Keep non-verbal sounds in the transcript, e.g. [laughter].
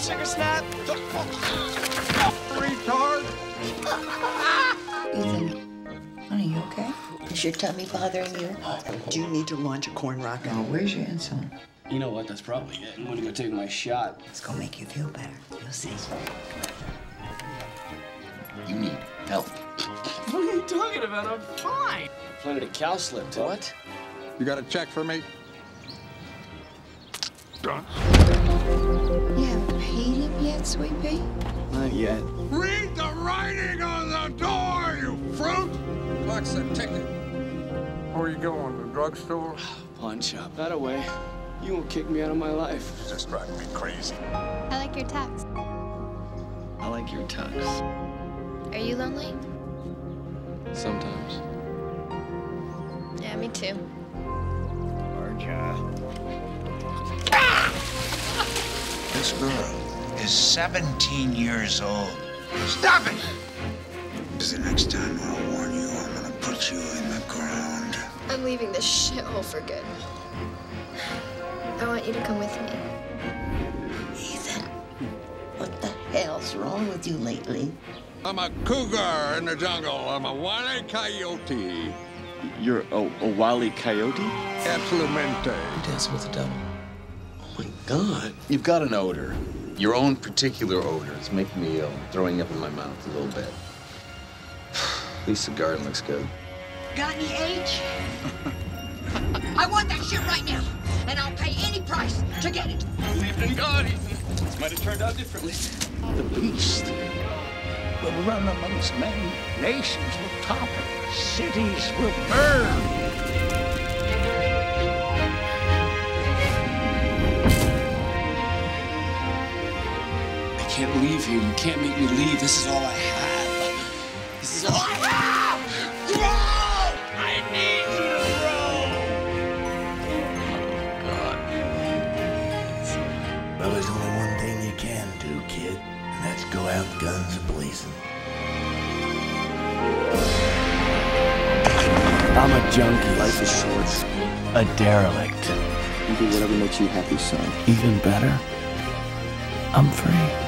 sugar snap. Retard. Ethan, honey, you okay? Is your tummy bothering you? Do you need to launch a corn rocket? Oh, where's your insulin? You know what? That's probably it. I'm gonna go take my shot. It's gonna make you feel better. You'll see. You need help. What are you talking about? I'm fine. I Planted a cowslip, too. What? You got a check for me? Done. You haven't paid him yet, Sweet Pea? Not yet. Read the writing on the door, you fruit! What's the ticket? Where are you going? The drugstore? [sighs] Pawn shop. That away. You won't kick me out of my life. You're Just driving me crazy. I like your tux. I like your tux. Are you lonely? Sometimes. Yeah, me too. This girl is 17 years old. Stop it! Because the next time I'll warn you, I'm gonna put you in the ground. I'm leaving this shithole for good. I want you to come with me. Ethan, what the hell's wrong with you lately? I'm a cougar in the jungle. I'm a wily coyote. You're a, a wily coyote? Absolutamente. Dancing with the devil. Oh my god. You've got an odor. Your own particular odor. It's making me ill. Throwing up in my mouth a little bit. [sighs] At least the garden looks good. Got any age? [laughs] I want that shit right now, and I'll pay any price to get it. Believed in God, Ethan. This might have turned out differently. The beast will run amongst men. Nations will topple. Cities will burn. Can't leave here. You can't make me leave. This is all I have. This is all I have. Grow! I need you to grow. Well, there's only one thing you can do, kid, and that's go out guns a-blazing. I'm a junkie. Life is short. A derelict. You do whatever makes you happy, son. Even better, I'm free.